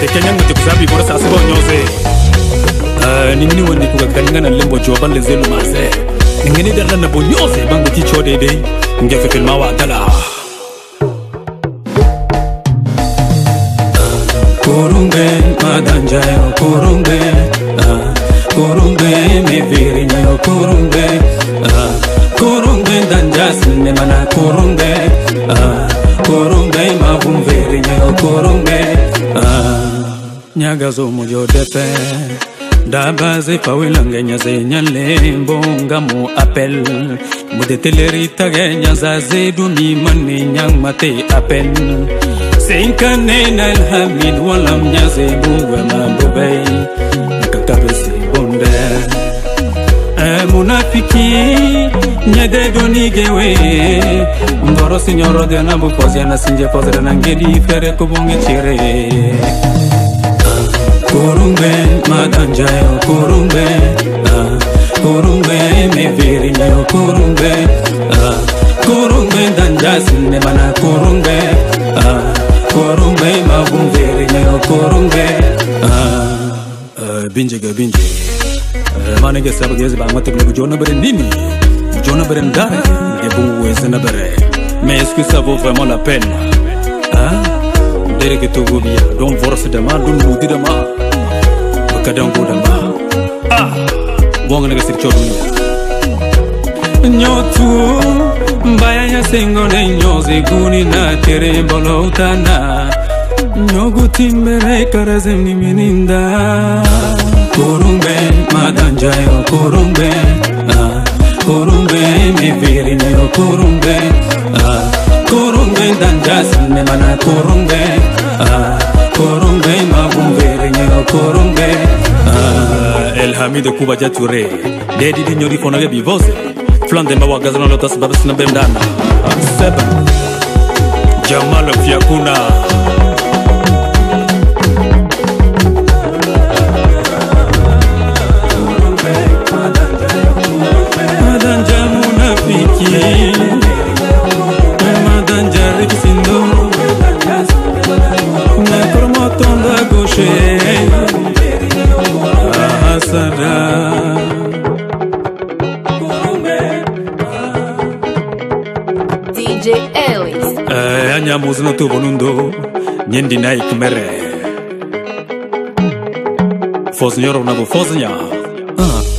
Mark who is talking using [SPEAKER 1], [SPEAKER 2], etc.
[SPEAKER 1] tekenya ngati kusabi bora sasi bonyose nini wani kuga na lembo joba le zelu maze darla na bonyose bango ticho dede ngefe filma wa dala kurunge kurumbe kurunge kurunge meviriñayo kurumbe kurunge danjasine mana kurumbe kurumbe mavumviriñayo kurunge kurumbe mujo depe dabaze pawilange nyaze nyalembo ngamu apel. Mudeteleri tage nyazaze dumi mani nyangmate apen Sinkane na alhamid walam nyaze buwe mabubei Kakabesi bonde. E munafiki nyede donige we ndoro sinyorode na bupozi na sinje pozera na ngedi fere kubonge chire. Kurumbe maganja yo kurumbe ah, kurumbe meviri yo kurumbe ah, kurumbe danja sinne mana kurumbe ah, kurumbe mavumviri yo kurumbe eh, binjege binjege eh, manege sabagezi bangwa teknologi jona bere nini? Bungu weze na bere Mais est-ce que ça vaut vraiment la peine Hein Dere ke togo biya Don vorse dama Don mudi dama. Bakadango dama. Ah! Wonga nega sir chodu Nyotu Mbaya ya sengo ne nyoze guni na tere mbolo utana. Nyogu timbere karazem ni mininda. Kurumbe madanjayo kurumbe kurumbe miviri niyo kurumbe ah, kurumbe ndandazime mana kurumbe ah, kurumbe mavumviri niyo kurumbe ah, elhamide kuba jature dedidi nyorifonaye bivoze. Flandemba wagazanalotasibabasina bemdana ah, seba jamalo fyakuna
[SPEAKER 2] dj
[SPEAKER 1] elis eh, anyamuzi notuvona undo nyendinayikumere fosinyorokunako fosinya uh. Ah.